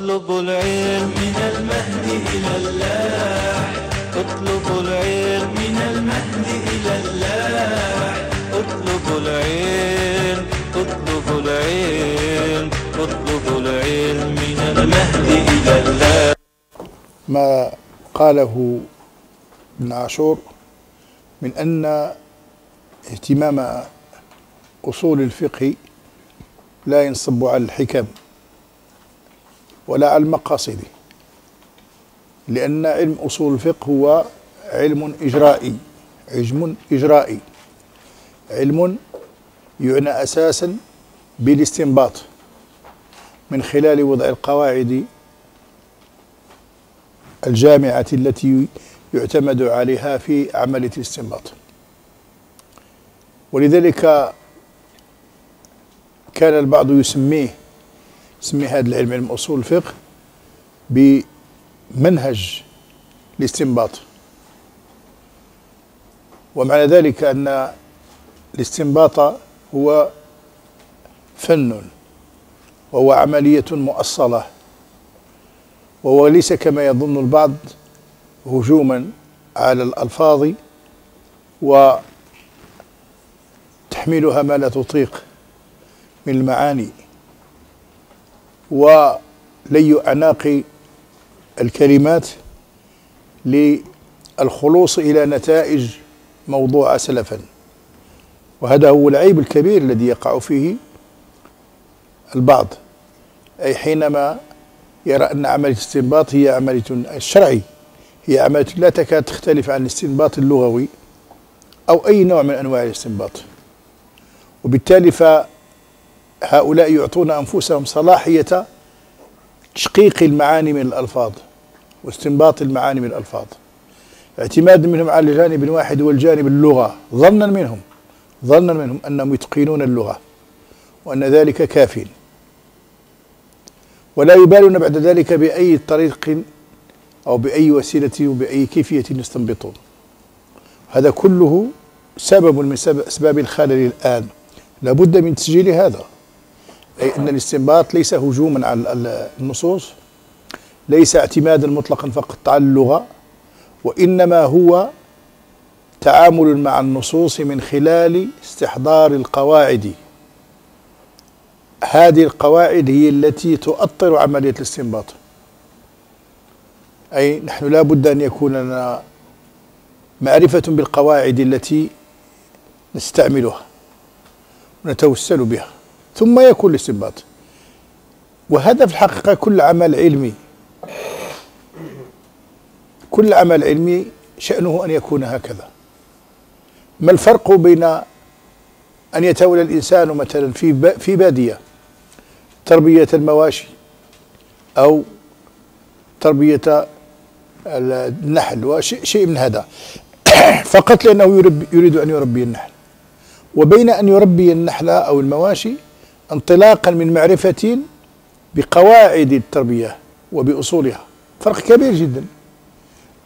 اطلبوا العلم من المهد إلى اللاح اطلبوا العلم من المهد إلى اللاح اطلبوا العلم اطلبوا العلم اطلبوا العلم من المهد إلى اللاح ما قاله ابن عاشور من أن اهتمام أصول الفقه لا ينصب على الحكم. ولا على المقاصد. لأن علم أصول الفقه هو علم إجرائي علم إجرائي. علم يعنى أساسا بالاستنباط من خلال وضع القواعد الجامعة التي يعتمد عليها في عملية الاستنباط. ولذلك كان البعض يسميه يسمي هذا العلم علم أصول الفقه بمنهج الاستنباط. ومعنى ذلك أن الاستنباط هو فن وهو عملية مؤصلة وهو ليس كما يظن البعض هجوما على الألفاظ وتحميلها ما لا تطيق من المعاني. ولي أعناق الكلمات للخلوص إلى نتائج موضوعة سلفا. وهذا هو العيب الكبير الذي يقع فيه البعض أي حينما يرى أن عملية الاستنباط هي عملية الشرعي هي عملية لا تكاد تختلف عن الاستنباط اللغوي أو أي نوع من أنواع الاستنباط. وبالتالي فهؤلاء يعطون أنفسهم صلاحية تشقيق المعاني من الألفاظ واستنباط المعاني من الألفاظ. اعتماد منهم على جانب واحد والجانب اللغة ظنا منهم ظنا منهم أنهم يتقنون اللغة وأن ذلك كافٍ ولا يبالون بعد ذلك بأي طريق أو بأي وسيلة وبأي كيفية يستنبطون. هذا كله سبب من أسباب الخلل الآن. لابد من تسجيل هذا. أي أن الاستنباط ليس هجوما على النصوص ليس اعتمادا مطلقا فقط على اللغة وإنما هو تعامل مع النصوص من خلال استحضار القواعد. هذه القواعد هي التي تؤطر عملية الاستنباط. أي نحن لا بد أن يكون لنا معرفة بالقواعد التي نستعملها ونتوسل بها. ثم يكون الاستنباط وهذا في الحقيقة كل عمل علمي. كل عمل علمي شأنه أن يكون هكذا. ما الفرق بين أن يتولى الإنسان مثلا في في بادية؟ تربية المواشي أو تربية النحل وشيء من هذا. فقط لأنه يريد أن يربي النحل. وبين أن يربي النحل أو المواشي انطلاقا من معرفة بقواعد التربية وبأصولها. فرق كبير جدا.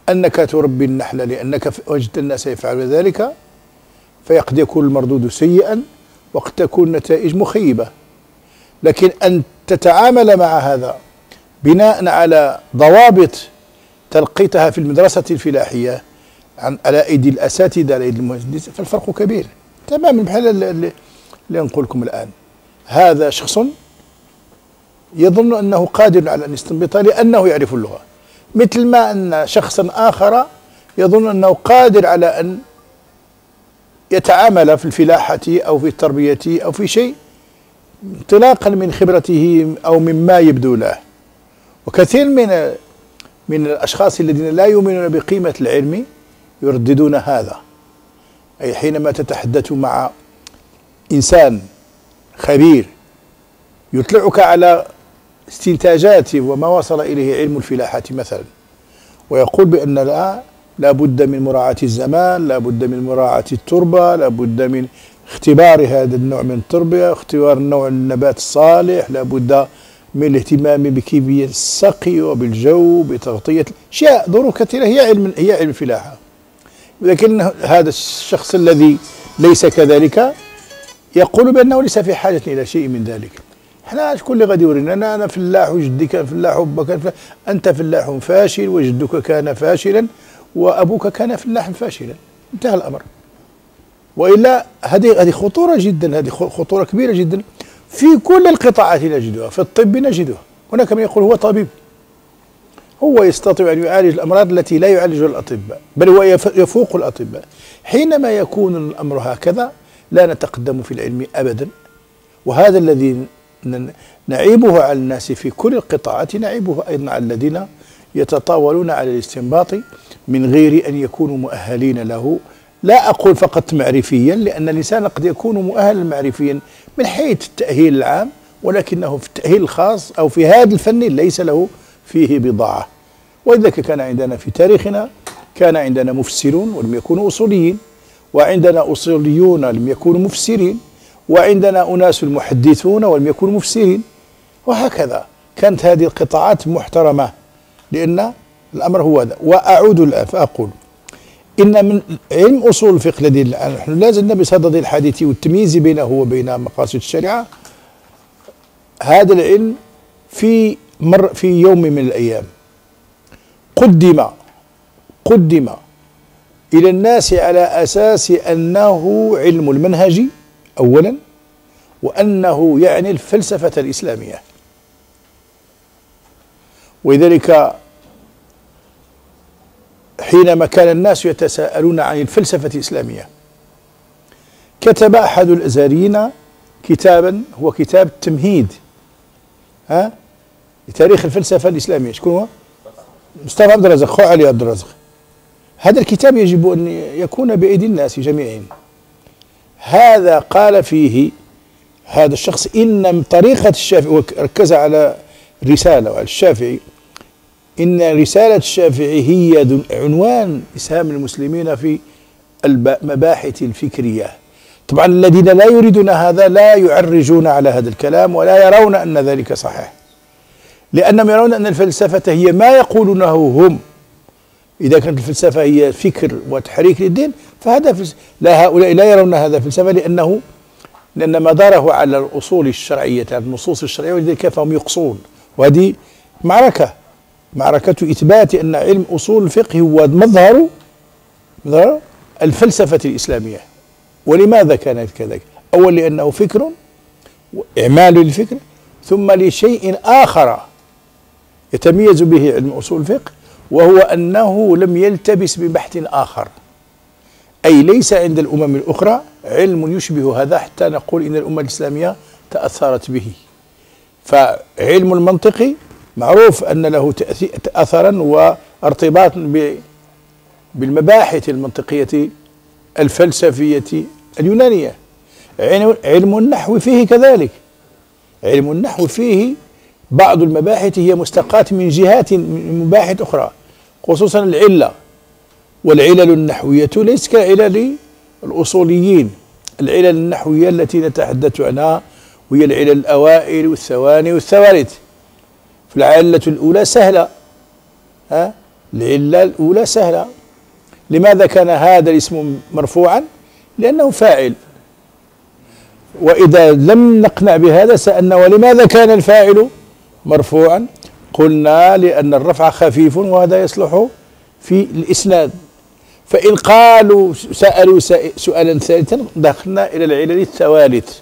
أنك تربي النحل لأنك وجدت الناس يفعلون ذلك فقد يكون المردود سيئا وقد تكون نتائج مخيبة. لكن أن تتعامل مع هذا بناء على ضوابط تلقيتها في المدرسة الفلاحية عن على أيدي الأساتذة على أيدي المهندسين فالفرق كبير. تماما بحال اللي نقول لكم الآن. هذا شخص يظن أنه قادر على أن يستنبط لأنه يعرف اللغة. مثل ما أن شخصا آخر يظن أنه قادر على أن يتعامل في الفلاحة أو في التربية أو في شيء انطلاقا من خبرته أو مما يبدو له. وكثير من من الأشخاص الذين لا يؤمنون بقيمة العلم يرددون هذا. أي حينما تتحدث مع إنسان خبير يطلعك على استنتاجات وما وصل إليه علم الفلاحة مثلا ويقول بأن لا لا بد من مراعاة الزمان لا بد من مراعاة التربة لا بد من اختبار هذا النوع من التربية اختبار نوع النبات الصالح لابد من الاهتمام بكيفية السقي وبالجو بتغطية أشياء ظروف كثيرة هي علم هي علم الفلاحة. لكن هذا الشخص الذي ليس كذلك يقول بأنه ليس في حاجة إلى شيء من ذلك. إحنا شكون اللي غادي يورينا أنا أنا فلاح وجدي كان فلاح وبابا كان فلاح أنت فلاح فاشل وجدك كان فاشلا وأبوك كان فلاحا فاشلا. انتهى الأمر. وإلا هذه هذه خطورة جدا هذه خطورة كبيرة جدا. في كل القطاعات نجدها في الطب نجدها. هناك من يقول هو طبيب. هو يستطيع أن يعالج الأمراض التي لا يعالجها الأطباء بل هو يفوق الأطباء. حينما يكون الأمر هكذا لا نتقدم في العلم ابدا. وهذا الذي نعيبه على الناس في كل القطاعات نعيبه أيضا على الذين يتطاولون على الاستنباط من غير أن يكونوا مؤهلين له. لا أقول فقط معرفيا لأن الإنسان قد يكون مؤهلا معرفيا من حيث التأهيل العام ولكنه في التأهيل الخاص أو في هذا الفن ليس له فيه بضاعة. ولذلك كان عندنا في تاريخنا كان عندنا مفسرون ولم يكونوا أصوليين. وعندنا أصوليون لم يكونوا مفسرين وعندنا أناس محدثون ولم يكونوا مفسرين وهكذا. كانت هذه القطاعات محترمة لأن الأمر هو هذا. وأعود الآن فأقول إن من علم أصول الفقه الذي نحن لا زلنا بصدد الحديث والتمييز بينه وبين مقاصد الشريعة. هذا العلم في مر في يوم من الأيام قدم قدم إلى الناس على أساس أنه علم المنهج أولا وأنه يعني الفلسفة الإسلامية. ولذلك حينما كان الناس يتساءلون عن الفلسفة الإسلامية. كتب أحد الأزاريين كتابا هو كتاب تمهيد ها لتاريخ الفلسفة الإسلامية. شكون هو؟ مصطفى عبد الرزاق خو علي عبد الرزاق. هذا الكتاب يجب أن يكون بأيدي الناس جميعهم هذا قال فيه هذا الشخص إن طريقة الشافعي وركز على رسالة وعلى الشافعي إن رسالة الشافعي هي عنوان إسهام المسلمين في المباحث الفكرية. طبعا الذين لا يريدون هذا لا يعرجون على هذا الكلام ولا يرون أن ذلك صحيح. لأنهم يرون أن الفلسفة هي ما يقولونه هم. إذا كانت الفلسفة هي فكر وتحريك للدين فهذا فلسفة لا هؤلاء لا يرون هذا فلسفة لأنه لأن مداره على الأصول الشرعية على النصوص الشرعية ولذلك فهم يقصون؟ وهذه معركة. معركة إثبات أن علم أصول الفقه هو مظهر مظهر الفلسفة الإسلامية. ولماذا كانت كذلك؟ أول لأنه فكر إعمال للفكر ثم لشيء آخر يتميز به علم أصول الفقه وهو أنه لم يلتبس ببحث آخر. أي ليس عند الأمم الأخرى علم يشبه هذا حتى نقول إن الأمة الإسلامية تأثرت به. فعلم المنطق معروف أن له أثرا وارتباط بالمباحث المنطقية الفلسفية اليونانية. علم النحو فيه كذلك. علم النحو فيه بعض المباحث هي مستقاة من جهات من مباحث أخرى خصوصا العلة. والعلل النحوية ليس كعلل الأصوليين. العلل النحوية التي نتحدث عنها وهي العلل الأوائل والثواني والثوالث. فالعلة الأولى سهلة. ها؟ العلة الأولى سهلة. لماذا كان هذا الاسم مرفوعا؟ لأنه فاعل. وإذا لم نقنع بهذا سألنا ولماذا كان الفاعل مرفوعا قلنا لأن الرفع خفيف وهذا يصلح في الإسناد. فإن قالوا سألوا سؤالا ثالثا دخلنا إلى العلل الثوالث.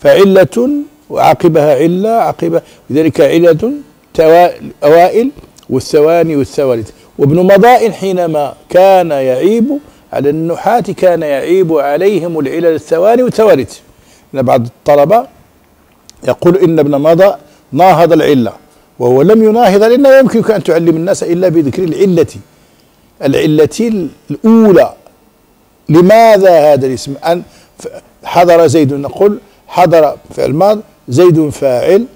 فعلة وعقبها علة عقب لذلك علة أوائل والثواني والثوالث. وابن مضاء حينما كان يعيب على النحاة كان يعيب عليهم العلل الثواني والثوالث. بعض الطلبة يقول إن ابن مضى ناهض العلة وهو لم يناهض لأنه لا يمكنك أن تعلم الناس إلا بذكر العلة. العلة الأولى. لماذا هذا الاسم؟ أن حضر زيد نقول حضر فعل ماض زيد فاعل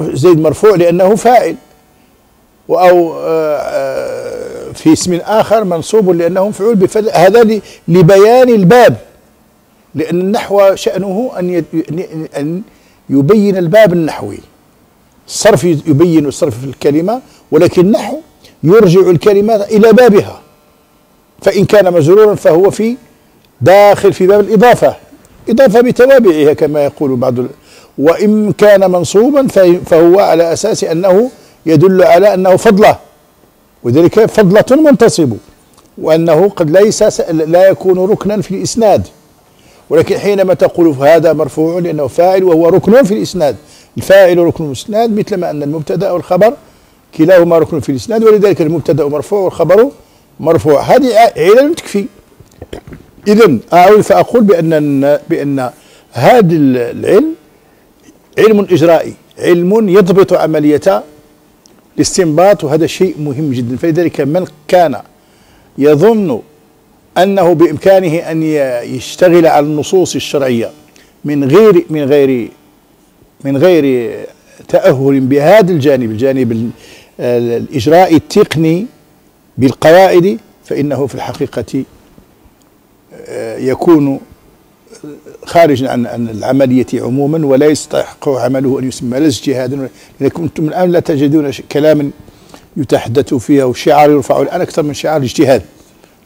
زيد مرفوع لأنه فاعل. أو آه، آه، في اسم آخر منصوب لأنه مفعول هذا لبيان الباب. لأن النحو شأنه أن أن يبين الباب النحوي. الصرف يبين الصرف في الكلمة ولكن النحو يرجع الكلمة إلى بابها. فإن كان مجرورا فهو في داخل في باب الإضافة إضافة بتوابعها كما يقول بعض وإن كان منصوبا فه- فهو على أساس أنه يدل على أنه فضلة وذلك فضلة منتصب وأنه قد ليس لا يكون ركنا في الإسناد. ولكن حينما تقول هذا مرفوع لأنه فاعل وهو ركن في الإسناد الفاعل ركن الإسناد مثلما أن المبتدأ والخبر كلاهما ركن في الإسناد ولذلك المبتدأ مرفوع والخبر مرفوع. هذه علل تكفي. إذا أعود فأقول بأن بأن هذا العلم علم إجرائي علم يضبط عملية الاستنباط وهذا شيء مهم جدا. فلذلك من كان يظن أنه بإمكانه أن يشتغل على النصوص الشرعية من غير من غير من غير تأهل بهذا الجانب الجانب ال- ال- الإجراء التقني بالقواعد فإنه في الحقيقة آه، يكون خارجا عن العملية عموما ولا يستحق عمله أن يسمى لا اجتهادا لأنكم أنتم الآن لا تجدون كلاما يتحدث فيها وشعار يرفع. الآن أكثر من شعار الاجتهاد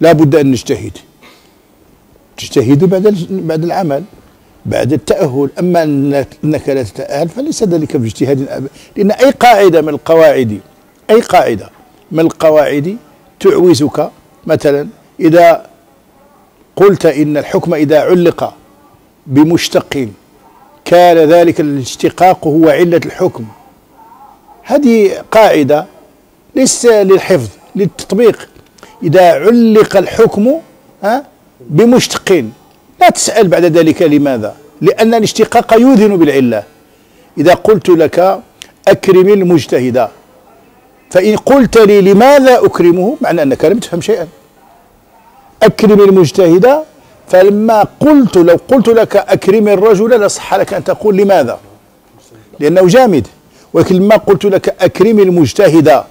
لا بد أن نجتهد. تجتهد بعد بعد العمل. بعد التأهل. أما أنك لا تتأهل فليس ذلك باجتهاد لأن أي قاعدة من القواعد أي قاعدة من القواعد تعوزك. مثلا إذا قلت إن الحكم إذا علق بمشتق كان ذلك الاشتقاق هو علة الحكم. هذه قاعدة ليس للحفظ للتطبيق. إذا علق الحكم ها بمشتق لا تسأل بعد ذلك لماذا؟ لأن الاشتقاق يوذن بالعلة. إذا قلت لك أكرم المجتهد فإن قلت لي لماذا أكرمه؟ معنى أنك لم تفهم شيئا. أكرم المجتهد فلما قلت لو قلت لك أكرم الرجل لصح لك أن تقول لماذا؟ لأنه جامد. ولكن لما قلت لك أكرم المجتهد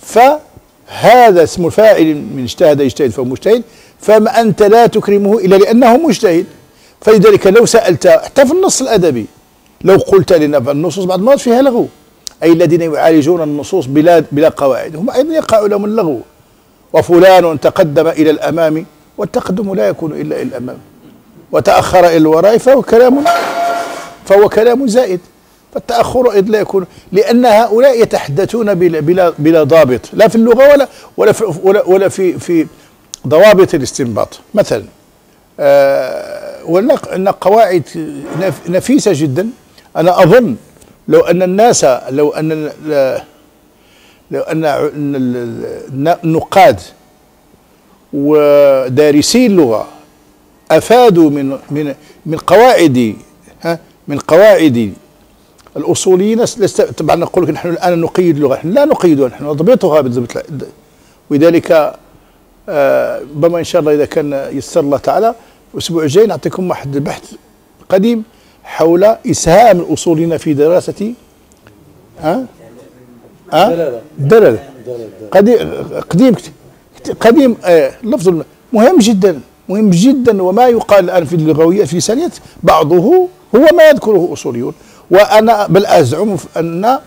فهذا اسم الفاعل من اجتهد يجتهد فهو مجتهد. فما أنت لا تكرمه إلا لأنه مجتهد. فلذلك لو سألت حتى في النص الأدبي لو قلت لنا فالنصوص بعض المرات فيها لغو أي الذين يعالجون النصوص بلا بلا قواعد هم أيضا يقع لهم اللغو وفلان تقدم إلى الأمام والتقدم لا يكون إلا إلى الأمام. وتأخر إلى الوراء فهو كلام فهو كلام زائد. فالتأخر إذ لا يكون لأن هؤلاء يتحدثون بلا, بلا, بلا ضابط لا في اللغة ولا ولا في, ولا, ولا في, في ضوابط الاستنباط. مثلا آه أن قواعد نف- نفيسة جدا. أنا أظن لو أن الناس لو أن لو أن النقاد ودارسي اللغة أفادوا من من من قواعد ها من قواعد الأصوليين. طبعا نقول لك نحن الآن نقيد اللغة. نحن لا نقيدها نحن نضبطها بالضبط. ولذلك آه، ربما إن شاء الله إذا كان يسر الله تعالى الأسبوع الجاي نعطيكم واحد البحث قديم حول إسهام الأصوليين في دراسة ها؟ ها؟ دلالة. قديم قديم قديم آه لفظ مهم جدا مهم جدا وما يقال الآن في اللغوية في لسانيات بعضه هو ما يذكره أصوليون. وأنا بل أزعم أن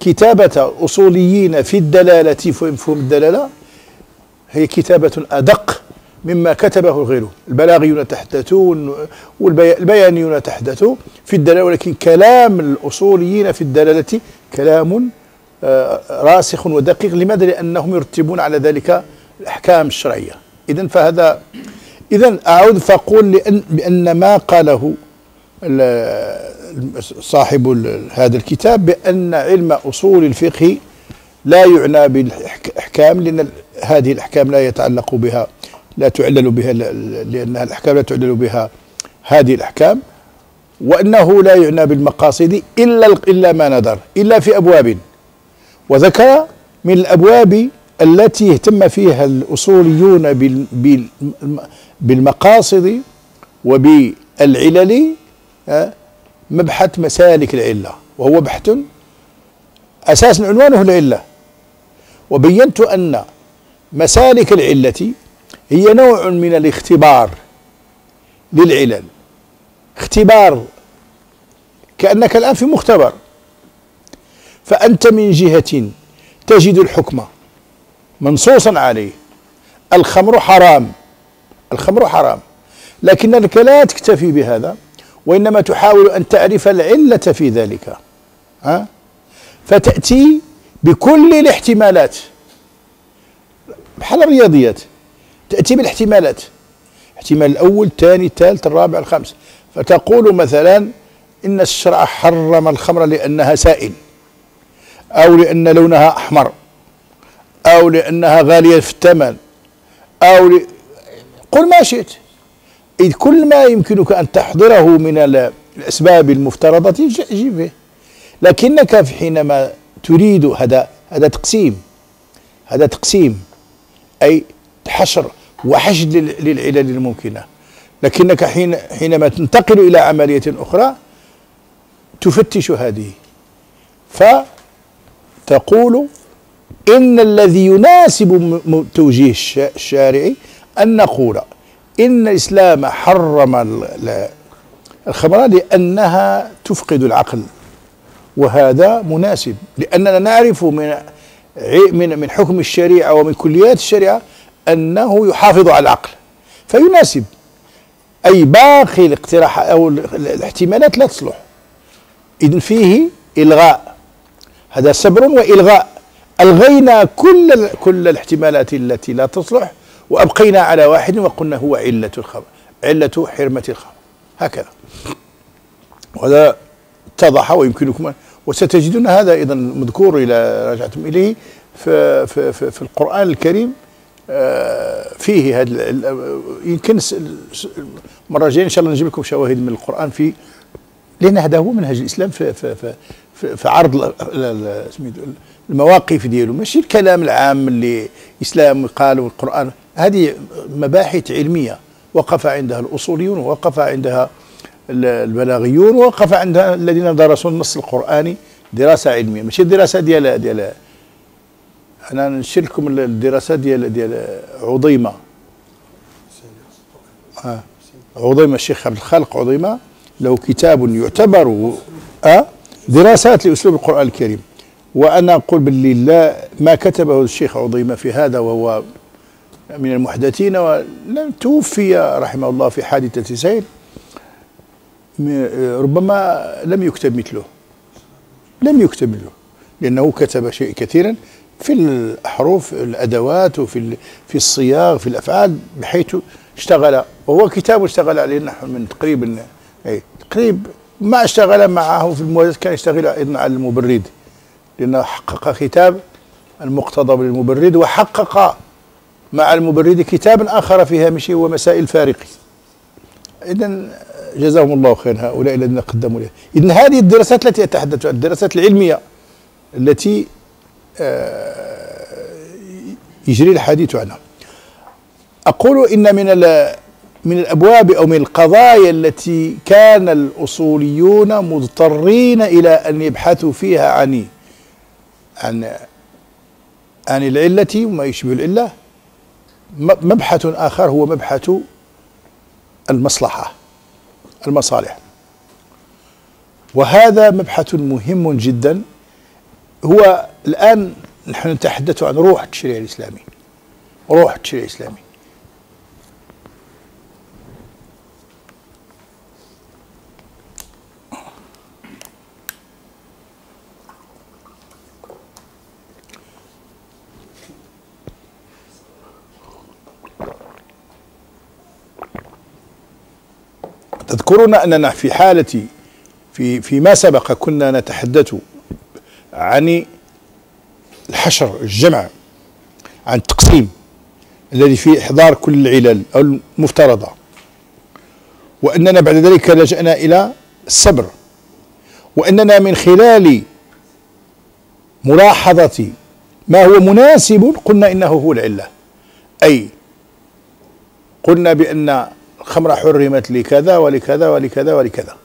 كتابة أصوليين في الدلالة في مفهوم الدلالة هي كتابة أدق مما كتبه غيره. البلاغيون يتحدثون والبيانيون يتحدثوا في الدلالة ولكن كلام الأصوليين في الدلالة كلام آه، راسخ ودقيق. لماذا؟ لأنهم يرتبون على ذلك الأحكام الشرعية. اذا فهذا اذا أعود فأقول لأن بان ما قاله ال- صاحب هذا الكتاب بأن علم أصول الفقه لا يعنى بالإحكام لأن ال- هذه الأحكام لا يتعلق بها لا تعلل بها ل- لانها الأحكام لا تعلل بها هذه الأحكام وأنه لا يعنى بالمقاصد إلا إلا ما نظر إلا في أبواب. وذكر من الأبواب التي اهتم فيها بال- بالمقاصد وبالعلل آه، مبحث مسالك العلة وهو بحث أساس عنوانه العلة. وبينت أن مسالك العلة هي نوع من الاختبار للعلل. اختبار كأنك الآن في مختبر. فأنت من جهة تجد الحكم منصوصا عليه. الخمر حرام. الخمر حرام. لكنك لا تكتفي بهذا وإنما تحاول أن تعرف العلة في ذلك. ها؟ فتأتي بكل الاحتمالات. بحال الرياضيات تأتي بالاحتمالات. الاحتمال الأول الثاني الثالث الرابع الخامس. فتقول مثلا إن الشرع حرم الخمر لأنها سائل أو لأن لونها أحمر أو لأنها غالية في الثمن أو ل... قل ما شئت. إذ كل ما يمكنك أن تحضره من الأسباب المفترضة جيب به لكنك حينما تريد هذا هذا تقسيم هذا تقسيم أي حشر وحشد للعلل الممكنة لكنك حين حينما تنتقل إلى عملية أخرى تفتش هذه. فتقول إن الذي يناسب توجيه الشارع أن نقول إن الإسلام حرم الخمر لأنها تفقد العقل. وهذا مناسب لأننا نعرف من من من حكم الشريعة ومن كليات الشريعة أنه يحافظ على العقل. فيناسب. أي باقي الاقتراح أو الاحتمالات لا تصلح. إذن فيه إلغاء. هذا سبر وإلغاء. ألغينا كل كل الاحتمالات التي لا تصلح وأبقينا على واحد وقلنا هو علة الخبر علة حرمة الخبر هكذا. وهذا اتضح ويمكنكم وستجدون هذا أيضا مذكور اذا رجعتم إليه في, في, في, في القرآن الكريم آه، فيه هذا يمكن المرة الجاية إن شاء الله نجيب لكم شواهد من القرآن في لأن هذا هو منهج الإسلام في في في, في عرض المواقف ديالو ماشي الكلام العام اللي الاسلام قال والقران هذه مباحث علمية وقف عندها الأصوليون ووقف عندها البلاغيون ووقف عندها الذين درسوا النص القرآني دراسة علمية. ماشي الدراسه ديال ديال أنا نشير لكم الدراسات ديال ديال عضيمه آه. عضيمه الشيخ عبد الخالق عضيمه له كتاب يعتبر آه دراسات لأسلوب القرآن الكريم. وأنا أقول باللي لا ما كتبه الشيخ عضيمه في هذا وهو من المحدثين توفي رحمه الله في حادثة سيل ربما لم يكتب مثله. لم يكتب مثله. لأنه كتب شيء كثيرا في الحروف الأدوات وفي في الصياغ في الأفعال بحيث اشتغل وهو كتاب اشتغل عليه نحو من تقريبا أي تقريب ما اشتغل معه في الموازنة كان يشتغل أيضا على المبرد. لأنه حقق كتاب المقتضب للمبرد وحقق مع المبرد كتابا آخر في هامشه ومسائل فارقة. اذا جزاهم الله خير هؤلاء الذين قدموا له اذا هذه الدراسات التي أتحدث عنها الدراسات العلمية التي آه، يجري الحديث عنها أقول إن من من الأبواب أو من القضايا التي كان الأصوليون مضطرين إلى أن يبحثوا فيها عن عن عن العلة وما يشبه العلة مبحث آخر هو مبحث المصلحة. المصالح. وهذا مبحث مهم جدا. هو الآن نحن نتحدث عن روح التشريع الإسلامي روح التشريع الإسلامي تذكرون أننا في حالة في فيما سبق كنا نتحدث عن الحشر الجمع عن التقسيم الذي فيه إحضار كل العلل أو المفترضة. وأننا بعد ذلك لجأنا إلى الصبر. وأننا من خلال ملاحظة ما هو مناسب قلنا إنه هو العلة. أي قلنا بأن الخمر حرمت لكذا ولكذا ولكذا ولكذا.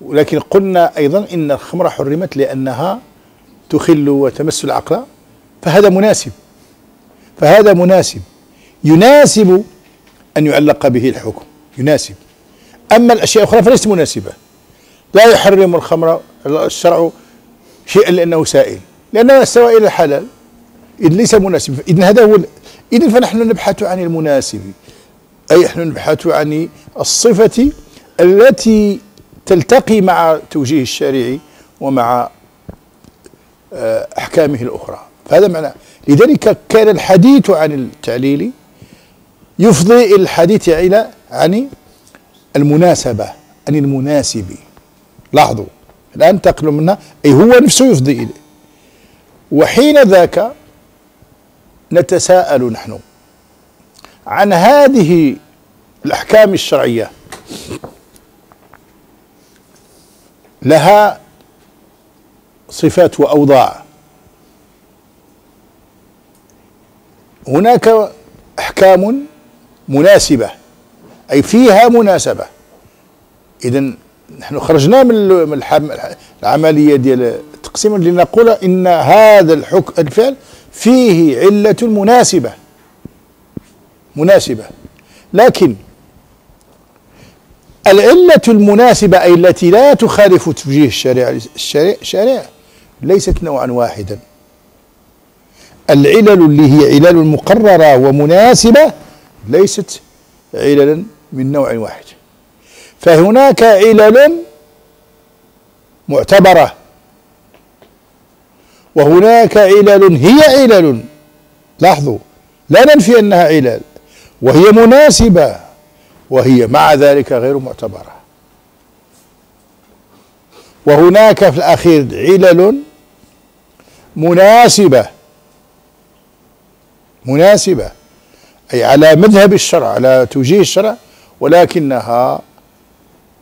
ولكن قلنا أيضا إن الخمر حرمت لأنها تخل وتمس العقل فهذا مناسب. فهذا مناسب. يناسب أن يعلق به الحكم. يناسب. أما الأشياء الأخرى فليست مناسبة. لا يحرم الخمر الشرع شيئا لأنه سائل. لأنه استوى إلى الحلال إذ ليس مناسب. إذن هذا هو إذن فنحن نبحث عن المناسب. أي نحن نبحث عن الصفة التي تلتقي مع توجيه الشارعي ومع آه، أحكامه الأخرى. فهذا معنى لذلك كان الحديث عن التعليل يفضي إلى الحديث إلى عن المناسبة عن المناسب. لاحظوا الآن انتقلوا منها أي هو نفسه يفضي إليه. وحين ذاك نتساءل نحن. عن هذه الأحكام الشرعية. لها صفات وأوضاع. هناك أحكام مناسبة أي فيها مناسبة. إذا نحن خرجنا من العملية ديال التقسيم لنقول إن هذا الحكم الفعل فيه علة مناسبة. مناسبة. لكن العلة المناسبة أي التي لا تخالف توجيه الشارع الشارع ليست نوعا واحدا. العلل اللي هي علل مقررة ومناسبة ليست عللا من نوع واحد. فهناك علل معتبرة وهناك علل هي علل. لاحظوا لا ننفي أنها علل. وهي مناسبة وهي مع ذلك غير معتبرة. وهناك في الأخير علل مناسبة مناسبة أي على مذهب الشرع على توجيه الشرع ولكنها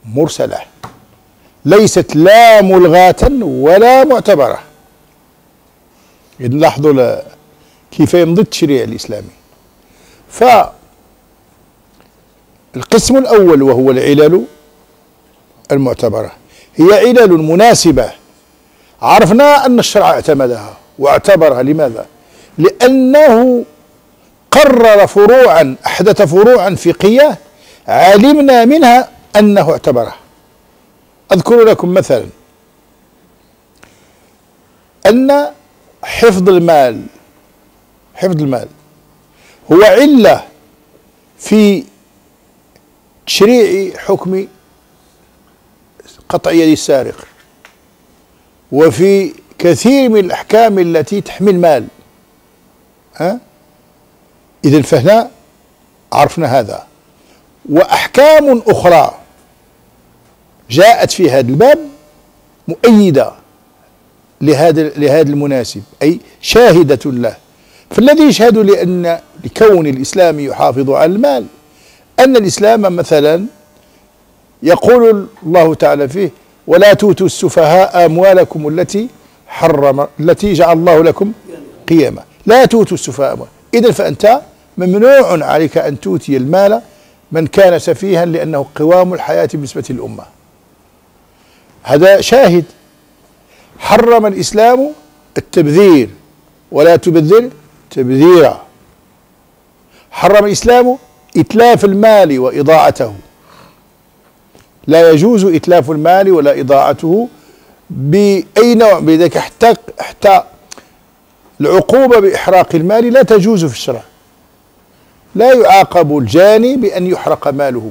مرسلة ليست لا ملغاة ولا معتبرة. إذن لاحظوا كيف يمضي التشريع الإسلامي. فالقسم الأول وهو العلل المعتبرة. هي علل مناسبة. عرفنا أن الشرع اعتمدها. واعتبرها لماذا؟ لأنه قرر فروعا أحدث فروعا فقهية علمنا منها أنه اعتبرها. أذكر لكم مثلا أن حفظ المال حفظ المال هو علة في تشريع حكم قطع يد السارق وفي كثير من الأحكام التي تحمي المال ها؟ إذا فهنا عرفنا هذا. وأحكام أخرى جاءت في هذا الباب مؤيدة لهذا لهذا المناسب أي شاهدة له. فالذي يشهد لأن لكون الإسلام يحافظ على المال. أن الإسلام مثلا يقول الله تعالى فيه ولا توتوا السفهاء أموالكم التي حرم التي جعل الله لكم قياما. لا توتوا السفهاء أموال إذا فأنت ممنوع عليك أن توتي المال من كان سفيها لأنه قوام الحياة بالنسبة للأمة. هذا شاهد. حرم الإسلام التبذير ولا تبذر تبذيرا. حرم الإسلام إتلاف المال وإضاعته لا يجوز إتلاف المال ولا إضاعته بأي نوع بذلك حتى حتى العقوبة بإحراق المال لا تجوز في الشرع. لا يعاقب الجاني بأن يحرق ماله.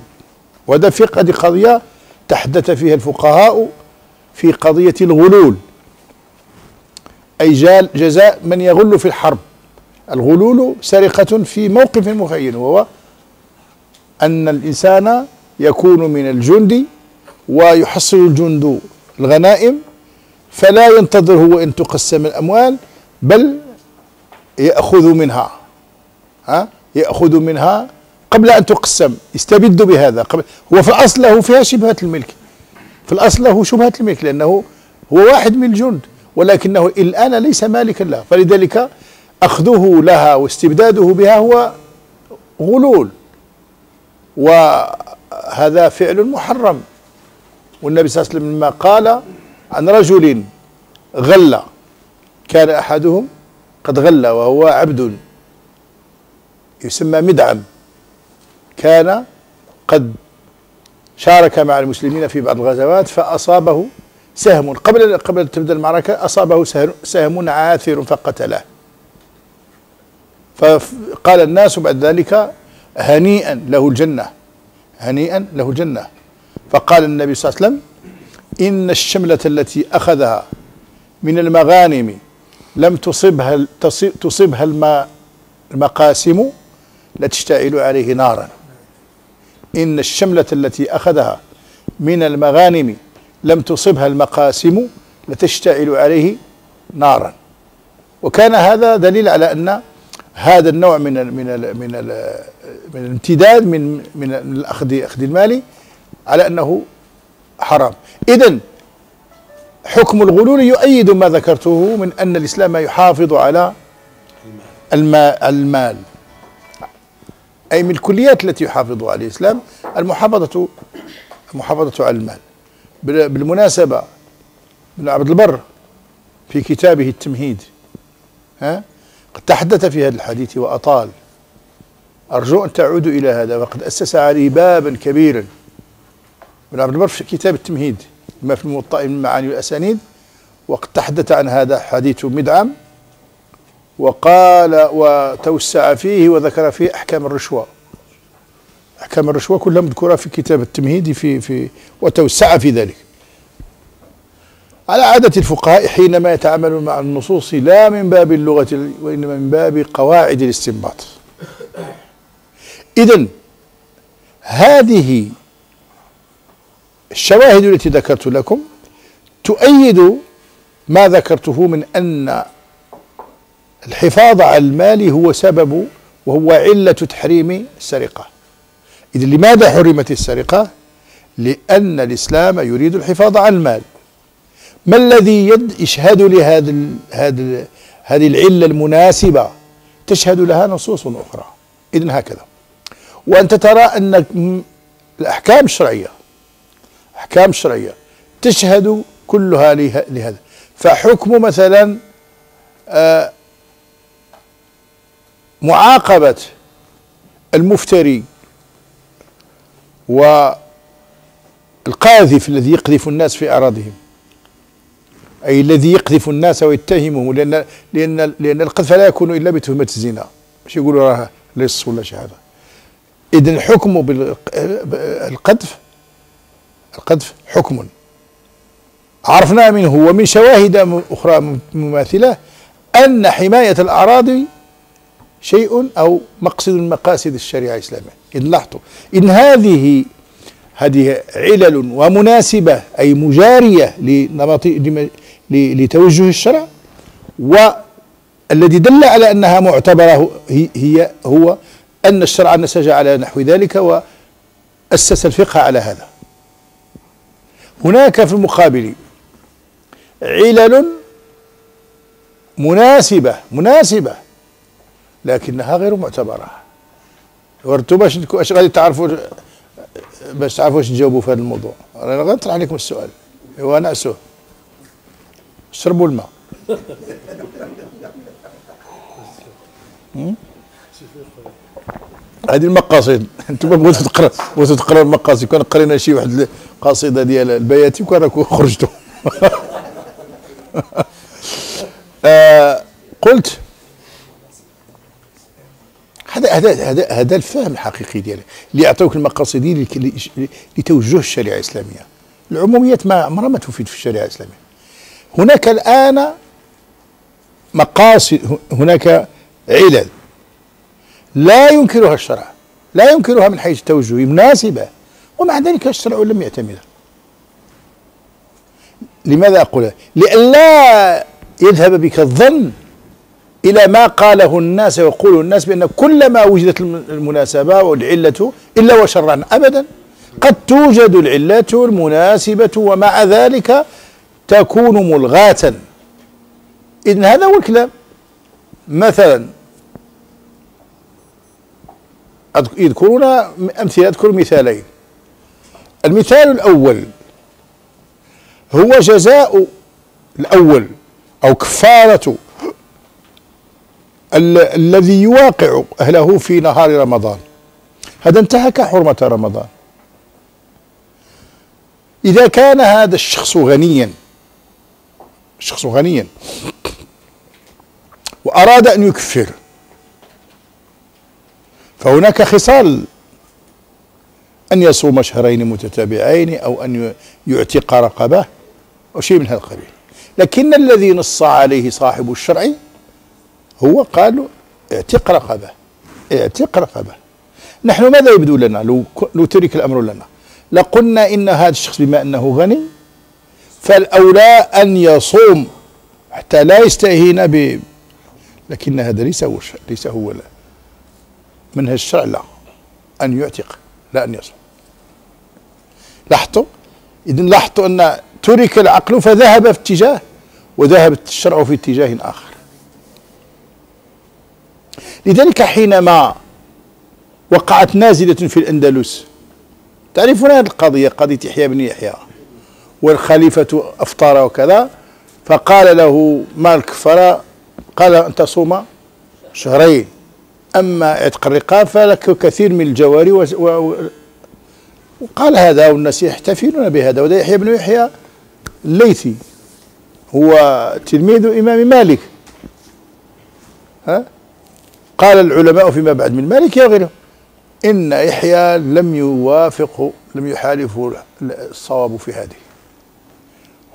وهذا في قضية تحدث فيها الفقهاء في قضية الغلول. أي جزاء من يغل في الحرب. الغلول سرقة في موقف مخيل وهو أن الإنسان يكون من الجند ويحصل الجند الغنائم فلا ينتظر هو أن تقسم الأموال بل يأخذ منها ها؟ يأخذ منها قبل أن تقسم يستبد بهذا قبل. هو في الأصل له فيها شبهة الملك. في الأصل له شبهة الملك لأنه هو واحد من الجند ولكنه الآن ليس مالكا لها فلذلك أخذه لها واستبداده بها هو غلول. وهذا فعل محرم. والنبي صلى الله عليه وسلم لما قال عن رجل غل كان أحدهم قد غل وهو عبد يسمى مدعم كان قد شارك مع المسلمين في بعض الغزوات فأصابه سهم. قبل قبل تبدأ المعركة أصابه سهم عاثر فقتله. فقال الناس بعد ذلك هنيئا له الجنة. هنيئا له الجنة. فقال النبي صلى الله عليه وسلم إن الشملة التي أخذها من المغانم لم تصبها تصبها المقاسم لتشتعل عليه نارا. إن الشملة التي أخذها من المغانم لم تصبها المقاسم لتشتعل عليه نارا. وكان هذا دليل على أن هذا النوع من ال من ال من ال من الامتداد من من الاخذ اخذ المال على أنه حرام. اذا حكم الغلول يؤيد ما ذكرته من أن الإسلام يحافظ على المال, المال. أي من الكليات التي يحافظ على الإسلام المحافظه المحافظة على المال. بالمناسبة ابن عبد البر في كتابه التمهيد ها؟ قد تحدث في هذا الحديث وأطال. أرجو أن تعودوا إلى هذا. وقد أسس عليه بابا كبيرا ابن عبد البر في كتاب التمهيد ما في الموطأ من معاني الأسانيد. وقد تحدث عن هذا حديث مدعم. وقال وتوسع فيه وذكر فيه أحكام الرشوة. أحكام الرشوة كلها مذكورة في كتاب التمهيد في في وتوسع في ذلك. على عادة الفقهاء حينما يتعاملون مع النصوص لا من باب اللغة وإنما من باب قواعد الاستنباط. إذا هذه الشواهد التي ذكرت لكم تؤيد ما ذكرته من أن الحفاظ على المال هو سبب وهو علة تحريم السرقة. إذا لماذا حرمت السرقة؟ لأن الإسلام يريد الحفاظ على المال. ما الذي يشهد لهذا هذا هذه العلة المناسبة تشهد لها نصوص أخرى؟ اذا هكذا. وأنت ترى أن الأحكام الشرعية أحكام الشرعية تشهد كلها لهذا. فحكم مثلا آه، معاقبة المفتري والقاذف الذي يقذف الناس في أراضيهم. أي الذي يقذف الناس ويتهمه لأن لأن لأن القذف لا يكون إلا بتهمة الزنا. مش يقولوا راه لص ولا شي هذا. إذا الحكم بالقذف القذف حكم. عرفنا منه ومن شواهد أخرى مماثلة أن حماية الأراضي شيء أو مقصد من مقاصد الشريعة الإسلامية. إذ لاحظوا إن هذه هذه علل ومناسبة أي مجارية لنمط لتوجه الشرع والذي دل على أنها معتبرة هي هو أن الشرع نسج على نحو ذلك وأسس الفقه على هذا. هناك في المقابل علل مناسبة مناسبة لكنها غير معتبرة. وردتوا باش اش غادي تعرفوا باش تعرفوا واش تجاوبوا في هذا الموضوع. أنا غنطرح عليكم السؤال. هو نعسوه. اشربوا الماء. هذه المقاصد. أنتم بغيتوا تقرا بغيتوا تقرأوا المقاصد. كان قرينا شي واحد القصيده ديال البياتي وكان راكم خرجتوا آه قلت هذا هذا هذا هذا الفهم الحقيقي ديالي. اللي يعطيوك المقاصدين لتوجه الشريعة الإسلامية. العموميات ما عمرها ما تفيد في الشريعة الإسلامية. هناك الآن مقاصد هناك علل لا ينكرها الشرع لا ينكرها من حيث التوجه مناسبة. ومع ذلك الشرع لم يعتمدها لماذا أقول؟ لئلا يذهب بك الظن إلى ما قاله الناس ويقول الناس بأن كلما وجدت المناسبة والعلة إلا وشرعا أبدا. قد توجد العلة المناسبة ومع ذلك تكون ملغاة. إذن هذا هو الكلام. مثلا يذكرون أمثلة أذكر مثالين. المثال الأول هو جزاء الأول أو كفارة الذي يواقع أهله في نهار رمضان. هذا انتهك حرمة رمضان. إذا كان هذا الشخص غنيا الشخص غنيا. وأراد أن يكفر. فهناك خصال أن يصوم شهرين متتابعين أو أن يعتق رقبة أو شيء من هذا القبيل. لكن الذي نص عليه صاحب الشرع هو قال اعتق رقبة اعتق رقبة نحن ماذا يبدو لنا؟ لو, لو ترك الأمر لنا. لقلنا إن هذا الشخص بما أنه غني فالأولى أن يصوم حتى لا يستهين ب لكن هذا ليس هو ليس هو منهج الشرع لا أن يعتق لا أن يصوم. لاحظتوا؟ إذن لاحظتوا أن ترك العقل فذهب في اتجاه وذهب الشرع في اتجاه آخر. لذلك حينما وقعت نازلة في الأندلس تعرفون هذه القضية قضية يحيى بن يحيى. والخليفة أفطر وكذا. فقال له ما الكفر قال أن تصوم شهرين أما عتق الرقاب فلك كثير من الجواري و... و... وقال هذا والناس يحتفلون بهذا. وده يحيى بن يحيى الليثي هو تلميذ إمام مالك. ها؟ قال العلماء فيما بعد من مالك يا غيره إن يحيى لم يوافق لم يحالفه الصواب في هذه.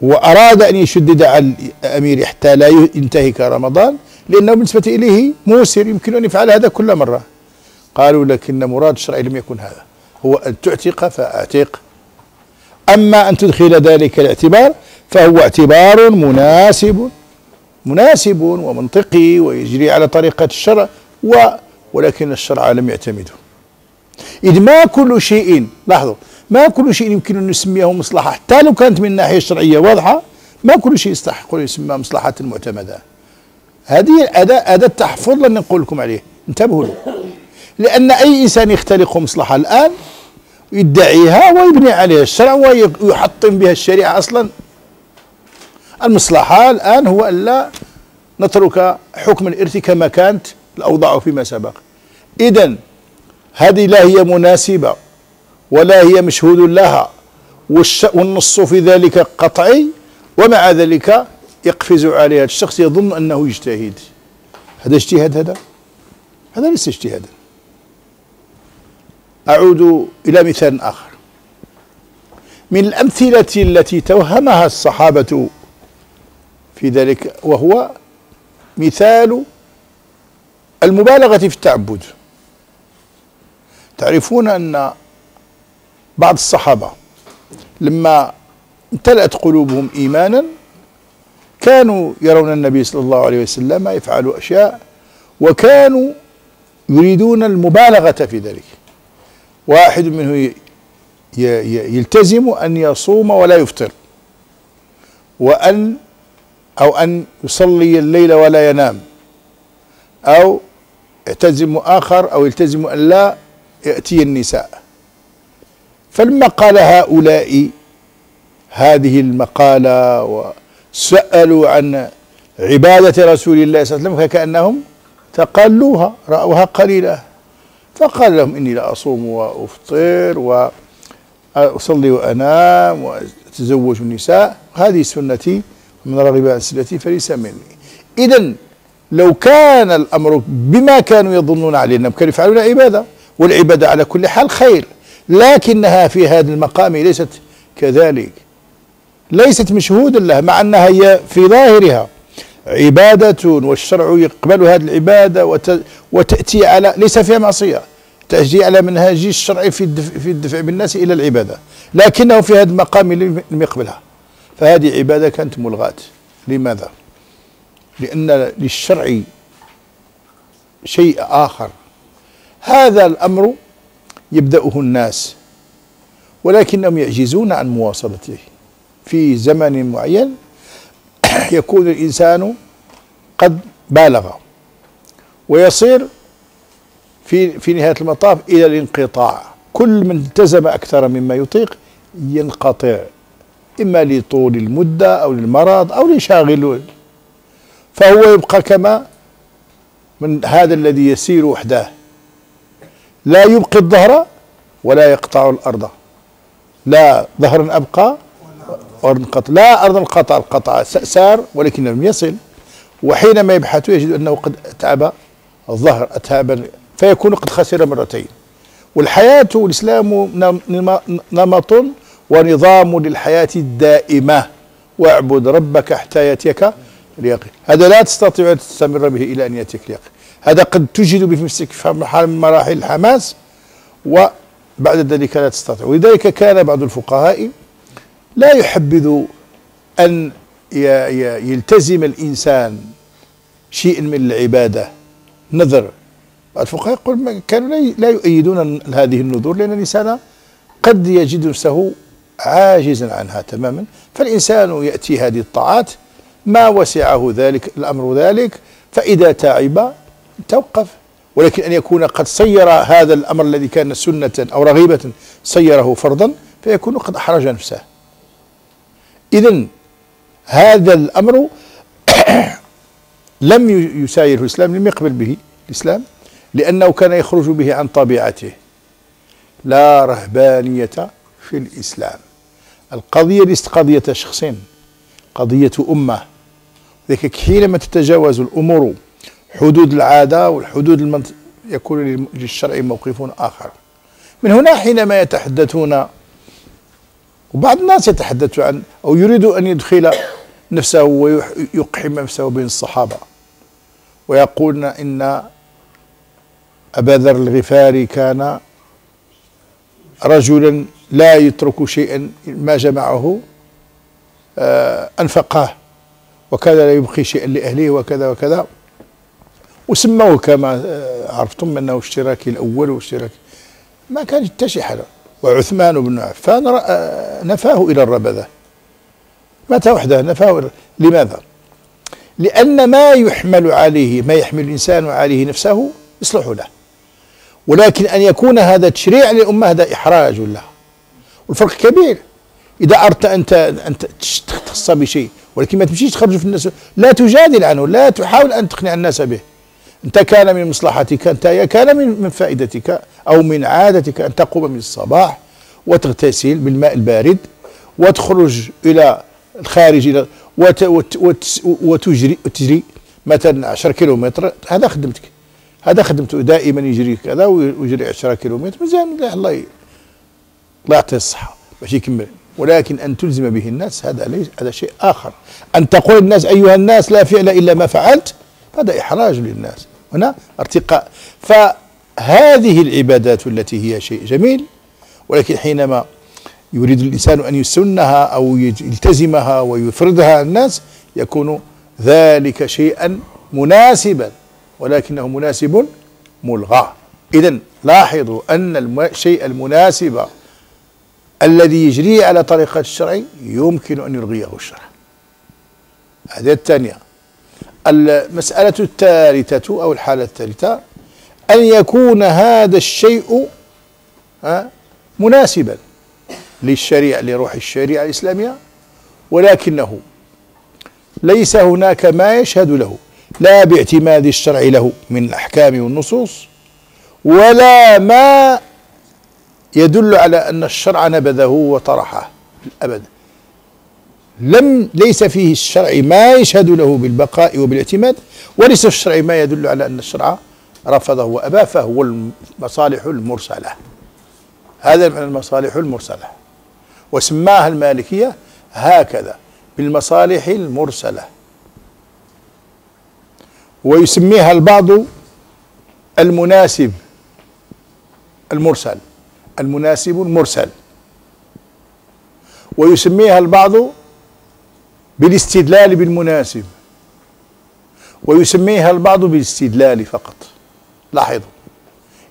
هو أراد أن يشدد على الأمير حتى لا ينتهك رمضان لأنه بالنسبة إليه موسر يمكن أن يفعل هذا كل مرة. قالوا لكن مراد الشرع لم يكن هذا. هو أن تعتق فأعتق. أما أن تدخل ذلك الاعتبار فهو اعتبار مناسب مناسب ومنطقي ويجري على طريقة الشرع ولكن الشرع لم يعتمده. إذ ما كل شيء. لاحظوا ما كل شيء يمكن أن نسميه مصلحة. حتى لو كانت من الناحية الشرعية واضحة ما كل شيء يستحق أن يسمى مصلحة معتمدة. هذه الأداة أداة تحفظ لن نقول لكم عليه. انتبهوا له. لأن أي إنسان يختلق مصلحة الآن يدعيها ويبني عليها الشرع ويحطم بها الشريعة أصلا. المصلحة الآن هو ألا نترك حكم الإرث كما كانت الأوضاع فيما سبق. إذا هذه لا هي مناسبة. ولا هي مشهود لها. والنص في ذلك قطعي ومع ذلك يقفز عليها الشخص يظن أنه يجتهد. هذا اجتهاد هذا؟ هذا ليس اجتهادا أعود إلى مثال آخر. من الأمثلة التي توهمها الصحابة في ذلك وهو مثال المبالغة في التعبد. تعرفون أن بعض الصحابة لما امتلأت قلوبهم إيمانا كانوا يرون النبي صلى الله عليه وسلم يفعل أشياء وكانوا يريدون المبالغة في ذلك. واحد منه يلتزم أن يصوم ولا يفطر وأن أو أن يصلي الليل ولا ينام أو يلتزم آخر أو يلتزم أن لا يأتي النساء. فلما قال هؤلاء هذه المقالة وسألوا عن عبادة رسول الله صلى الله عليه وسلم فكأنهم تقلوها رأوها قليلة فقال لهم إني لا أصوم وأفطر وأصلي وأنام وأتزوج النساء. هذه سنتي من رغب عن سنتي فليس مني. إذا لو كان الأمر بما كانوا يظنون عليه أنهم كانوا يفعلون عبادة والعبادة على كل حال خير. لكنها في هذا المقام ليست كذلك. ليست مشهودا لها مع أنها هي في ظاهرها عبادة والشرع يقبل هذه العبادة وتأتي على ليس فيها معصية تأتي على منهاج الشرع في الدفع, في الدفع بالناس إلى العبادة لكنه في هذا المقام لم يقبلها. فهذه عبادة كانت ملغاة. لماذا؟ لأن للشرع شيء آخر. هذا الأمر يبدأه الناس ولكنهم يعجزون عن مواصلته. في زمن معين يكون الإنسان قد بالغ ويصير في في نهاية المطاف إلى الانقطاع. كل من التزم أكثر مما يطيق ينقطع إما لطول المدة أو للمرض أو لشاغل. فهو يبقى كما من هذا الذي يسير وحده. لا يبقي الظهر ولا يقطع الأرض. لا ظهرا أبقى أرض قطع. لا أرض القطع القطع سار ولكن لم يصل. وحينما يبحث يجد أنه قد أتعب الظهر أتعب فيكون قد خسر مرتين. والحياة والإسلام نمط ونظام للحياة الدائمة. واعبد ربك حتى يأتيك اليقين. هذا لا تستطيع أن تستمر به إلى أن يأتيك اليقين. هذا قد تجد بنفسك في مرحلة من مراحل الحماس وبعد ذلك لا تستطيع. ولذلك كان بعض الفقهاء لا يحبذ أن يلتزم الإنسان شيء من العبادة نذر الفقهاء يقول كانوا لا يؤيدون هذه النذور لأن الإنسان قد يجد نفسه عاجزا عنها تماما. فالإنسان يأتي هذه الطاعات ما وسعه ذلك الأمر ذلك فإذا تعب توقف ولكن أن يكون قد صير هذا الأمر الذي كان سنة أو رغيبة صيره فرضا فيكون قد أحرج نفسه. إذا هذا الأمر لم يسايره الإسلام لم يقبل به الإسلام لأنه كان يخرج به عن طبيعته. لا رهبانية في الإسلام. القضية ليست قضية شخص قضية أمة. لذلك حينما تتجاوز الأمور حدود العادة والحدود المنط... يكون للشرع موقف آخر. من هنا حينما يتحدثون وبعض الناس يتحدث عن أو يريد أن يدخل نفسه ويقحم نفسه بين الصحابة ويقولون إن أبا ذر الغفاري كان رجلا لا يترك شيئا ما جمعه آه، أنفقه وكذا لا يبقي شيئا لأهله وكذا وكذا. وسموه كما آه، عرفتم أنه اشتراكي الأول واشتراكي. ما كان يتشي حدا. وعثمان بن عفان آه، نفاه إلى الربذة. مات وحده نفاه لماذا؟ لأن ما يحمل عليه ما يحمل الإنسان عليه نفسه يصلح له. ولكن أن يكون هذا تشريع للأمة هذا إحراج له. والفرق كبير. إذا أردت أنت أن تختص بشيء ولكن ما تمشيش تخرج في الناس لا تجادل عنه لا تحاول أن تقنع الناس به. أنت كان من مصلحتك أنت كان من من فائدتك أو من عادتك أن تقوم من الصباح وتغتسل بالماء البارد وتخرج إلى الخارج إلى وتجري تجري مثلا 10 كيلومتر. هذا خدمتك. هذا خدمته. دائما يجري كذا ويجري 10 كيلومتر. مزيان. الله الله يعطيه الصحة. باش يكمل. ولكن أن تلزم به الناس هذا ليس هذا شيء آخر. أن تقول الناس أيها الناس لا فعل إلا ما فعلت. هذا إحراج للناس. هنا ارتقاء. فهذه العبادات التي هي شيء جميل ولكن حينما يريد الإنسان أن يسنها أو يلتزمها ويفرضها على الناس يكون ذلك شيئا مناسبا ولكنه مناسب ملغى. إذا لاحظوا أن الشيء المناسب الذي يجري على طريقة الشرع يمكن أن يلغيه الشرع. هذه الثانية. المسألة الثالثة أو الحالة الثالثة أن يكون هذا الشيء مناسبا للشريعة لروح الشريعة الإسلامية ولكنه ليس هناك ما يشهد له لا باعتماد الشرع له من الأحكام والنصوص ولا ما يدل على أن الشرع نبذه وطرحه أبدا. لم ليس فيه الشرع ما يشهد له بالبقاء وبالاعتماد وليس في الشرع ما يدل على أن الشرع رفضه وأباه فهو المصالح المرسلة. هذا من المصالح المرسلة. وسماها المالكية هكذا بالمصالح المرسلة. ويسميها البعض المناسب المرسل المناسب المرسل. ويسميها البعض بالاستدلال بالمناسب. ويسميها البعض بالاستدلال فقط. لاحظوا.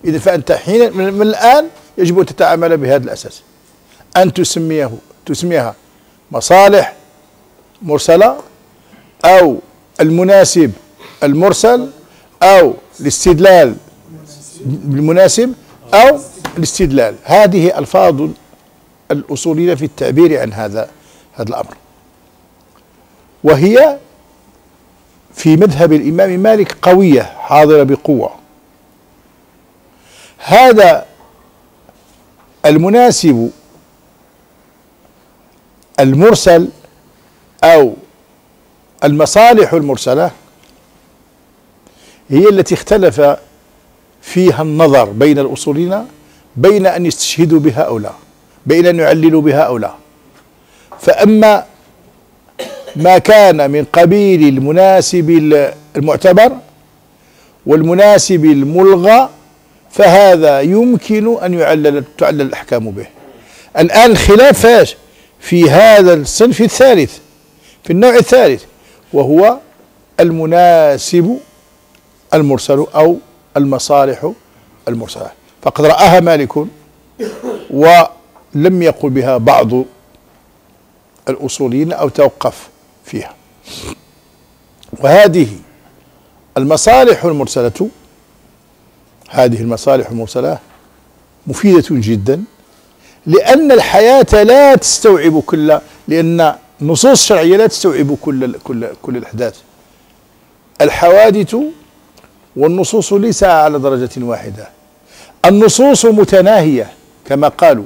إذا فأنت حين من الآن يجب أن تتعامل بهذا الأساس. أن تسميه تسميها مصالح مرسلة أو المناسب المرسل أو الاستدلال بالمناسب أو الاستدلال. هذه ألفاظ الأصولية في التعبير عن هذا هذا الأمر. وهي في مذهب الإمام مالك قوية حاضرة بقوة. هذا المناسب المرسل أو المصالح المرسلة هي التي اختلف فيها النظر بين الأصولين بين أن يستشهدوا بها أو لا بين أن يعللوا بها أو لا فأما ما كان من قبيل المناسب المعتبر والمناسب الملغى فهذا يمكن أن يعلل تعلل الأحكام به. الآن الخلاف فاش في هذا الصنف الثالث في النوع الثالث وهو المناسب المرسل أو المصالح المرسلة. فقد رآها مالك ولم يقل بها بعض الأصوليين أو توقف. فيها. وهذه المصالح المرسلة هذه المصالح المرسلة مفيدة جدا لأن الحياة لا تستوعب كل لأن النصوص الشرعية لا تستوعب كل كل كل الأحداث. الحوادث والنصوص ليس على درجة واحدة. النصوص متناهية كما قالوا.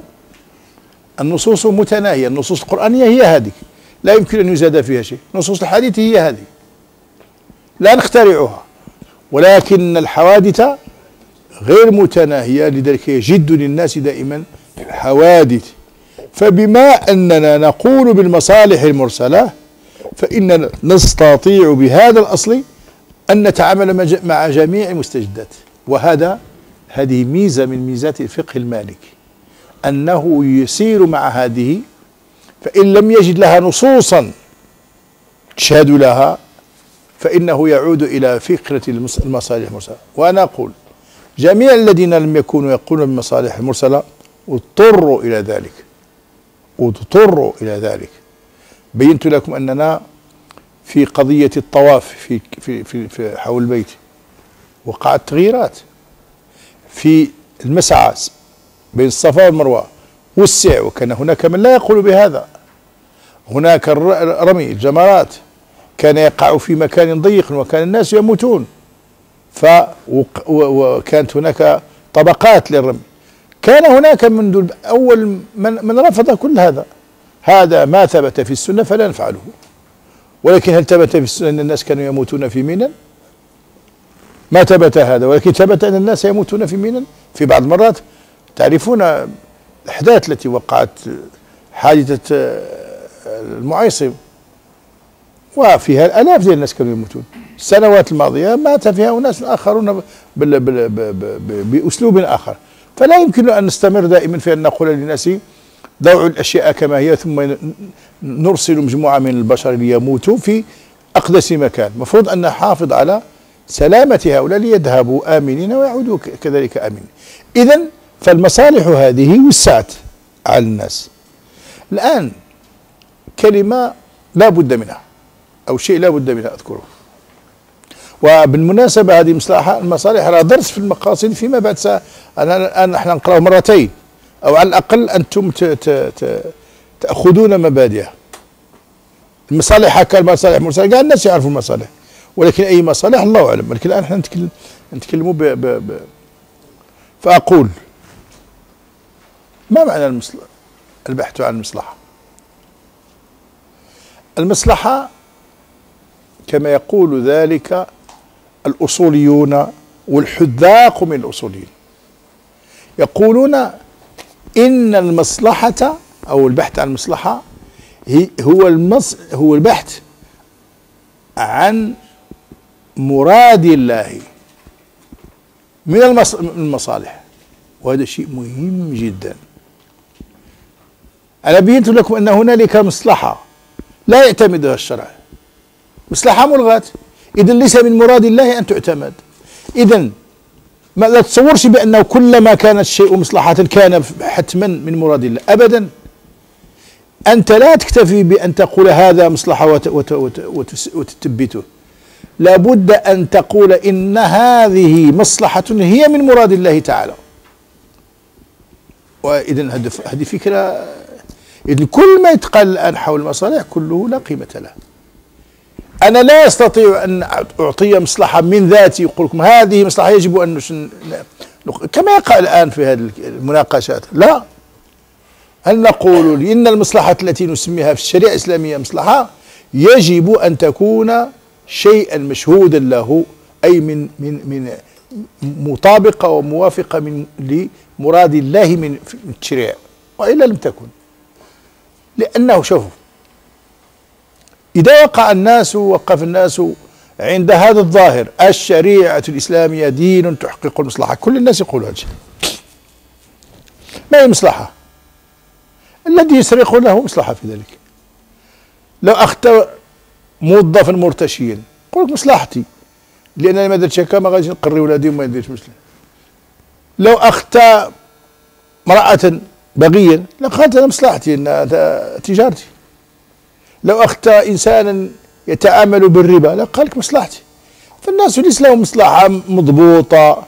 النصوص متناهية النصوص القرآنية هي هذه. لا يمكن أن يزاد فيها شيء. نصوص الحديث هي هذه. لا نخترعها. ولكن الحوادث غير متناهية لذلك يجد للناس دائما حوادث فبما أننا نقول بالمصالح المرسلة فإننا نستطيع بهذا الأصل أن نتعامل مع جميع المستجدات. وهذا هذه ميزة من ميزات الفقه المالكي أنه يسير مع هذه فإن لم يجد لها نصوصا تشهد لها فإنه يعود إلى فكرة المصالح المرسلة. وأنا أقول جميع الذين لم يكونوا يقولون بالمصالح المرسلة اضطروا إلى ذلك. اضطروا إلى ذلك. بينت لكم أننا في قضية الطواف في في في, في حول البيت وقعت تغييرات. في المسعى بين الصفا والمروة وسع وكان هناك من لا يقول بهذا. هناك رمي الجمرات كان يقع في مكان ضيق وكان الناس يموتون. ف وكانت هناك طبقات للرمي. كان هناك منذ أول من, من رفض كل هذا. هذا ما ثبت في السنة فلا نفعله. ولكن هل ثبت في السنة أن الناس كانوا يموتون في منى ما ثبت هذا. ولكن ثبت أن الناس يموتون في منى في بعض المرات. تعرفون الاحداث التي وقعت حادثة المعيصم وفيها الالاف ديال الناس كانوا يموتون. السنوات الماضية مات فيها أناس آخرون بأسلوب آخر. فلا يمكن أن نستمر دائما في أن نقول للناس دعوا الأشياء كما هي ثم نرسل مجموعة من البشر ليموتوا في أقدس مكان. المفروض أن نحافظ على سلامة هؤلاء ليذهبوا آمنين ويعودوا كذلك آمنين. اذا فالمصالح هذه وسعت على الناس. الآن كلمة لا بد منها أو شيء لا بد منها أذكره. وبالمناسبة هذه المصالح راه درس في المقاصد فيما بعد. سا أنا الآن نحن نقرأه مرتين. أو على الأقل أنتم تأخذون مبادئها. المصالح هكا المصالح مرسلة. قال الناس يعرفوا المصالح ولكن أي مصالح؟ الله أعلم. ولكن الآن نحن نتكلم نتكلموا ب, ب فأقول ما معنى البحث عن المصلحة؟ المصلحة كما يقول ذلك الأصوليون والحذاق من الأصوليين. يقولون إن المصلحة أو البحث عن المصلحة هو المص هو البحث عن مراد الله من المصالح. وهذا شيء مهم جدا. أنا بينت لكم أن هنالك مصلحة لا يعتمدها الشرع. مصلحة ملغاة. إذا ليس من مراد الله أن تعتمد. إذا ما لا تصورش بأنه كلما كان الشيء مصلحة كان حتما من مراد الله. أبدا. أنت لا تكتفي بأن تقول هذا مصلحة وتثبته لابد أن تقول إن هذه مصلحة هي من مراد الله تعالى. وإذا هذه فكرة إذن كل ما يتقال الآن حول المصالح كله لا قيمة له. أنا لا أستطيع أن أعطي مصلحة من ذاتي يقول لكم هذه مصلحة يجب أن كما يقع الآن في هذه المناقشات. لا. هل نقول إن المصلحة التي نسميها في الشريعة الإسلامية مصلحة؟ يجب أن تكون شيئا مشهودا له أي من من من مطابقة وموافقة من مراد الله من التشريع وإلا لم تكن. لأنه شوفوا إذا وقع الناس وقف الناس عند هذا الظاهر الشريعة الإسلامية دين تحقق المصلحة. كل الناس يقولوا هذا ما هي مصلحة؟ الذي يسرق له مصلحة في ذلك. لو أخطأ موظفا مرتشيا يقول لك مصلحتي. لأن ما درتش هكا ما غاديش نقري ولادي وما نديرش مسلم لو أخطأ امرأة بغيا لقالت أنا مصلحتي تجارتي. لو أخطأ إنسانا يتعامل بالربا لقال لك مصلحتي. فالناس ليس لهم مصلحة مضبوطة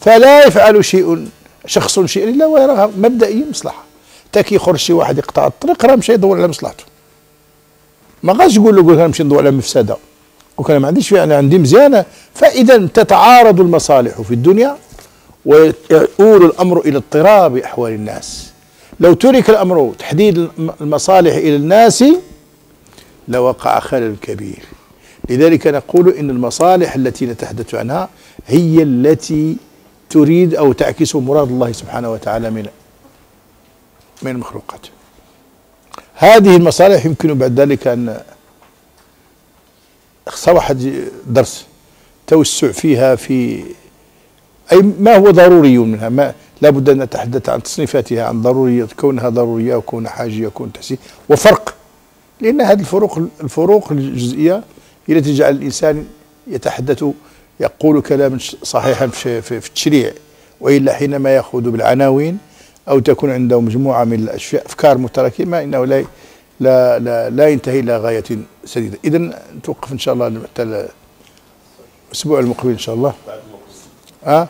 فلا يفعل شيء شخص شيء إلا ويراها مبدئيا مصلحة. تاكي يخرج شي واحد يقطع الطريق راه مشى يدور على مصلحته. ما غاش يقول له قول نمشي ندور على مفسدة. وكان ما عنديش أنا عندي مزيانة. فاذا تتعارض المصالح في الدنيا ويؤول الأمر إلى اضطراب أحوال الناس. لو ترك الأمر تحديد المصالح إلى الناس لوقع خلل كبير. لذلك نقول إن المصالح التي نتحدث عنها هي التي تريد أو تعكس مراد الله سبحانه وتعالى من من المخلوقات. هذه المصالح يمكن بعد ذلك أن واحد درس توسع فيها في أي ما هو ضروري منها؟ ما لابد أن نتحدث عن تصنيفاتها عن ضرورية كونها ضرورية وكونها حاجية وكون تحسين وفرق لأن هذه الفروق الفروق الجزئية هي التي تجعل الإنسان يتحدث يقول كلاما صحيحا في, في, في التشريع. وإلا حينما يأخذ بالعناوين أو تكون عنده مجموعة من الأشياء أفكار متراكمة إنه لا لا لا, لا ينتهي إلى غاية سديدة. إذا نتوقف إن شاء الله حتى الأسبوع المقبل إن شاء الله. أه؟